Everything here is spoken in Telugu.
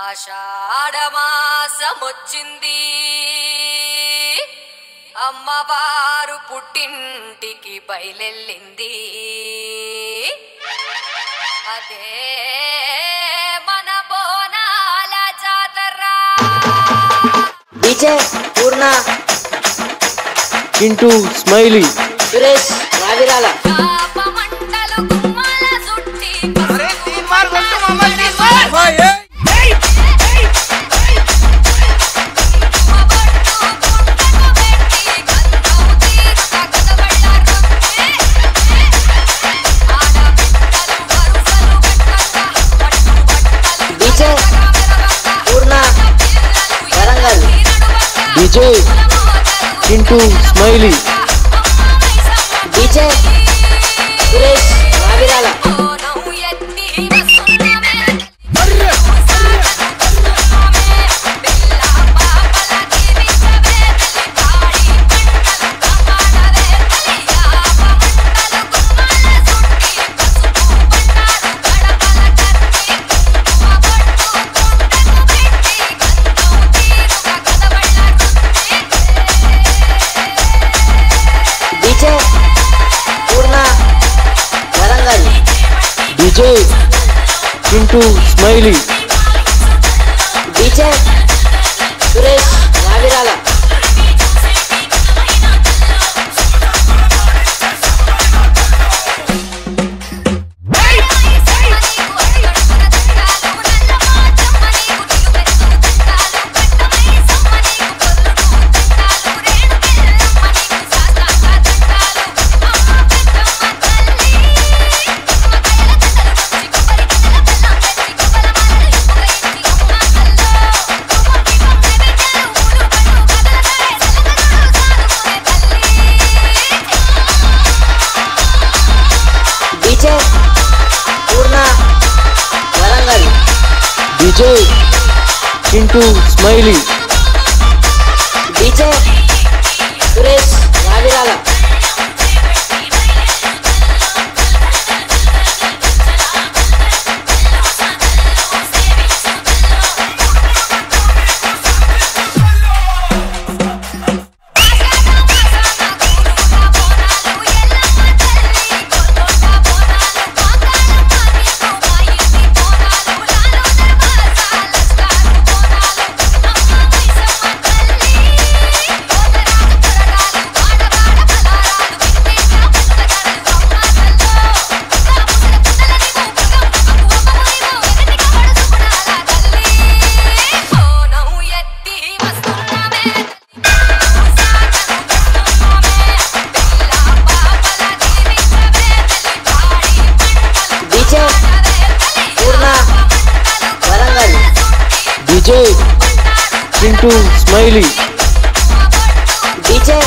ఆషాఢమాసమొచ్చింది. అమ్మవారు పుట్టింటికి బయలెళ్ళింది. అదే మన బోనాల జాతర. DJ Purna. Chintu smiley. Suresh Ravirala DJ Chintu smiley DJ DJ Chintu smiley DJ DJ Chintu smiley. DJ DJ Chintu smiley DJ